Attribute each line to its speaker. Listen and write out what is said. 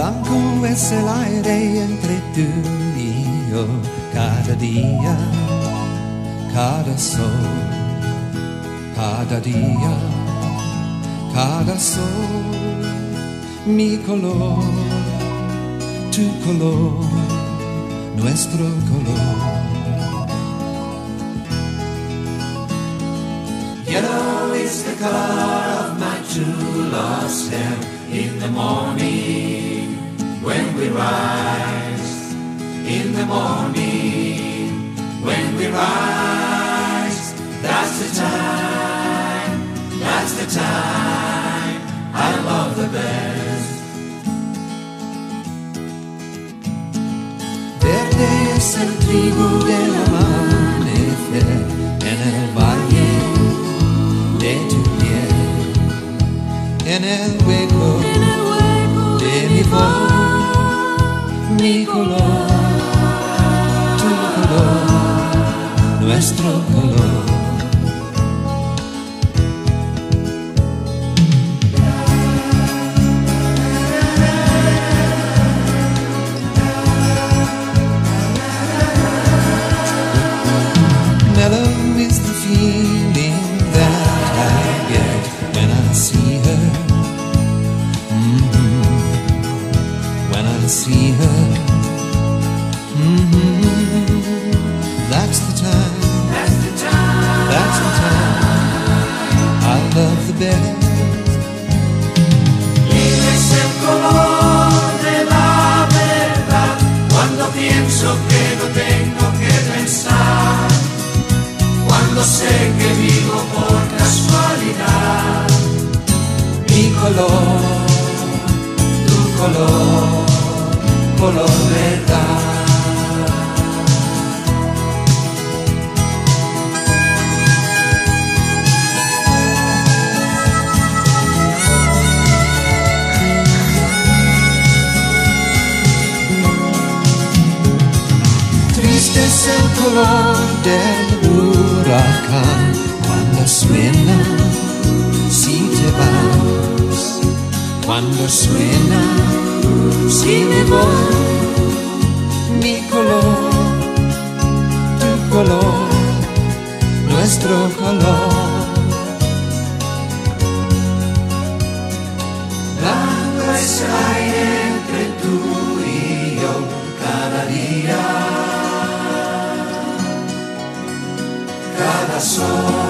Speaker 1: Blanco es el aire entre tú y yo, cada día, cada sol, cada día, cada sol, mi color, tu color, nuestro color. Yellow is the color of my true lost hair in the morning when we rise. In the morning when we rise, that's the time, that's the time I love the best. Verde es el trigo del amanecer en el valle de tu piel, en el hueco de mi voz, mi color, tu color, nuestro color. Feeling that I get when I see her. See her. Mhm. That's the time. That's the time. That's the time. I love the best.
Speaker 2: es el color de la verdad cuando pienso que no tengo que pensar cuando sé que vivo por casualidad
Speaker 1: Mi color, tu color, color. Triste es el color del huracán cuando suena, si te vas, cuando suena, si me mi color, tu color, nuestro color. Blanco es el aire entre tú y yo cada día, cada sol.